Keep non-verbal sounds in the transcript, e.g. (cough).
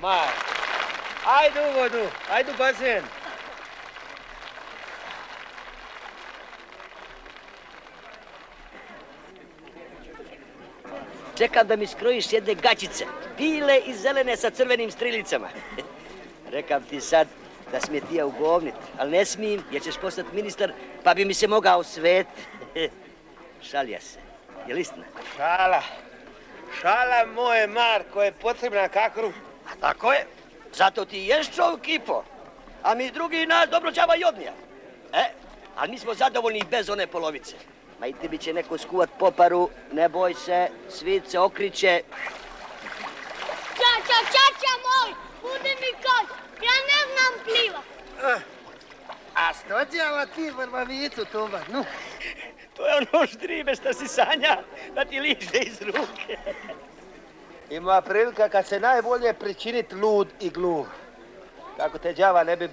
Ma, ajde u vodu, ajde u bazen. Čekam da mi skrojiš jedne gaćice, bile i zelene sa crvenim strilicama. (laughs) Rekam ti sad da smije ti ja ugovnit, ali ne smijem jer ćeš postati ministar pa bi mi se mogao svet. (laughs) Šalja se. Je li istina? Šala. Šala moje, Marko, je potrebna kakru. A tako je. Zato ti ješ čov kipo. A mi drugi nas dobro džava i odnija. E, ali mi smo zadovoljni bez one polovice. Ma i tebi će neko skuvat poparu, ne boj se, svice okriće. Čača, čača moj, budi mi kad, ja ne znam plivat. A što djela ti vrvavicu tuba? Nu, To je ono štribe što si sanja, da ti liže iz ruke. Ima prilika kad se najbolje pričinit lud i gluh. Kako te đava ne bi